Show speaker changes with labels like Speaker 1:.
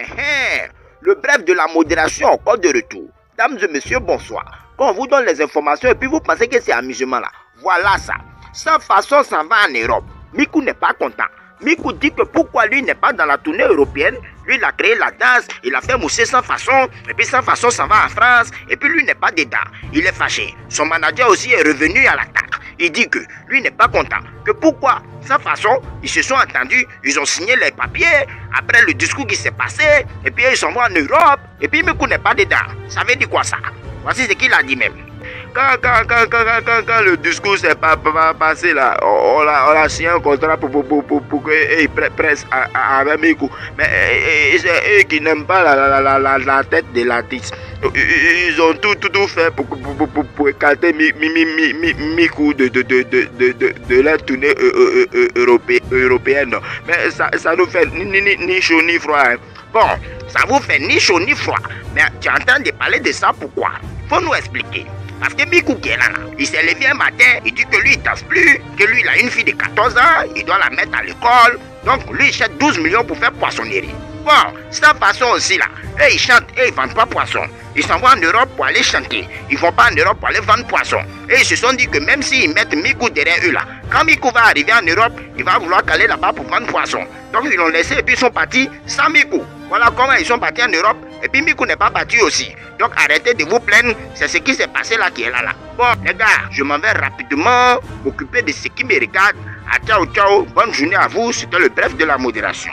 Speaker 1: Eh, eh, le bref de la modération encore de retour. Dames et messieurs, bonsoir. Quand on vous donne les informations et puis vous pensez que c'est amusement là, voilà ça. Sans façon, ça va en Europe. Miku n'est pas content. Miku dit que pourquoi lui n'est pas dans la tournée européenne? Lui, il a créé la danse, il a fait mousser sans façon, et puis sans façon, ça va en France, et puis lui n'est pas dedans. Il est fâché. Son manager aussi est revenu à l'attaque. Il dit que lui n'est pas content. Que pourquoi Sans façon, ils se sont entendus, ils ont signé les papiers, après le discours qui s'est passé, et puis ils sont vont en Europe, et puis Miku n'est pas dedans. Ça veut dire quoi ça? Voici ce qu'il a dit même. Quand, quand, quand, quand, le discours s'est pas, pas, passé là, on, on, a, signé un contrat pour, pour, pour, pour, pour qu'ils pressent avec Miku. Mais c'est eux qui n'aiment pas la, la, la, la, la tête de l'artiste. Ils ont tout, tout, tout fait pour, pour, pour, pour écarter Miku de, de, de, de, de, de la tournée européenne. Mais ça, ça nous fait ni, ni, ni chaud ni froid. Hein. Bon, ça vous fait ni chaud ni froid. Mais tu entends de parler de ça pourquoi Faut nous expliquer. Parce que Miku qui est là, il s'est levé un matin, il dit que lui il danse plus, que lui il a une fille de 14 ans, il doit la mettre à l'école. Donc lui il cherche 12 millions pour faire poissonnerie. Bon, cette façon aussi là, eux ils chantent et ils vendent pas poisson. Ils s'en vont en Europe pour aller chanter. Ils vont pas en Europe pour aller vendre poisson. Et ils se sont dit que même s'ils mettent Miku derrière eux là, quand Miku va arriver en Europe, il va vouloir caler là-bas pour vendre poisson. Donc ils l'ont laissé et puis ils sont partis sans Miku. Voilà comment ils sont partis en Europe et puis Miku n'est pas parti aussi. Donc arrêtez de vous plaindre, c'est ce qui s'est passé là qui est là là. Bon les gars, je m'en vais rapidement m'occuper de ce qui me regarde. À ciao ciao, bonne journée à vous, c'était le bref de la modération.